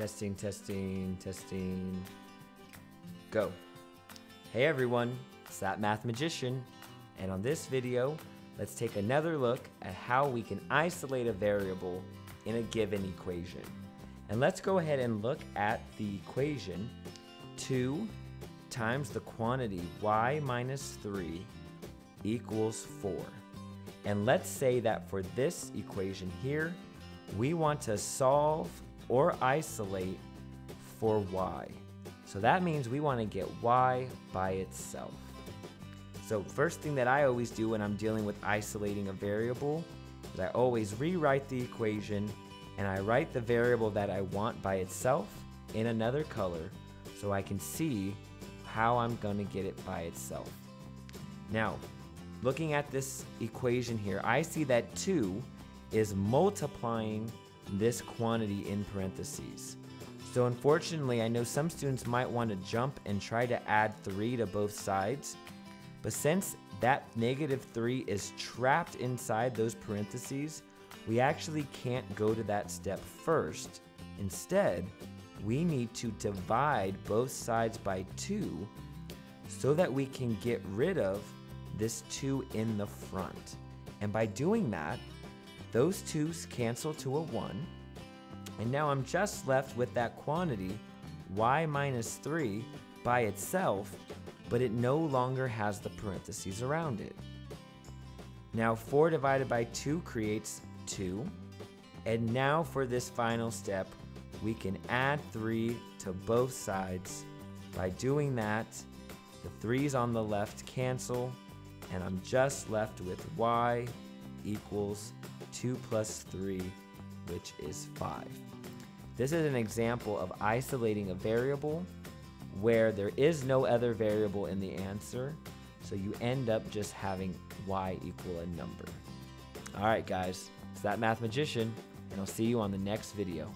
Testing, testing, testing. Go. Hey everyone, it's that Math Magician, and on this video, let's take another look at how we can isolate a variable in a given equation. And let's go ahead and look at the equation 2 times the quantity y minus 3 equals 4. And let's say that for this equation here, we want to solve or isolate for y. So that means we want to get y by itself. So first thing that I always do when I'm dealing with isolating a variable is I always rewrite the equation and I write the variable that I want by itself in another color so I can see how I'm going to get it by itself. Now, looking at this equation here, I see that 2 is multiplying this quantity in parentheses. So unfortunately, I know some students might want to jump and try to add 3 to both sides, but since that negative 3 is trapped inside those parentheses, we actually can't go to that step first. Instead, we need to divide both sides by 2 so that we can get rid of this 2 in the front. And by doing that, those 2's cancel to a 1, and now I'm just left with that quantity, y minus 3, by itself, but it no longer has the parentheses around it. Now 4 divided by 2 creates 2. And now for this final step, we can add 3 to both sides. By doing that, the 3's on the left cancel, and I'm just left with y equals 2 plus 3, which is 5. This is an example of isolating a variable where there is no other variable in the answer, so you end up just having y equal a number. Alright guys, it's that Math Magician, and I'll see you on the next video.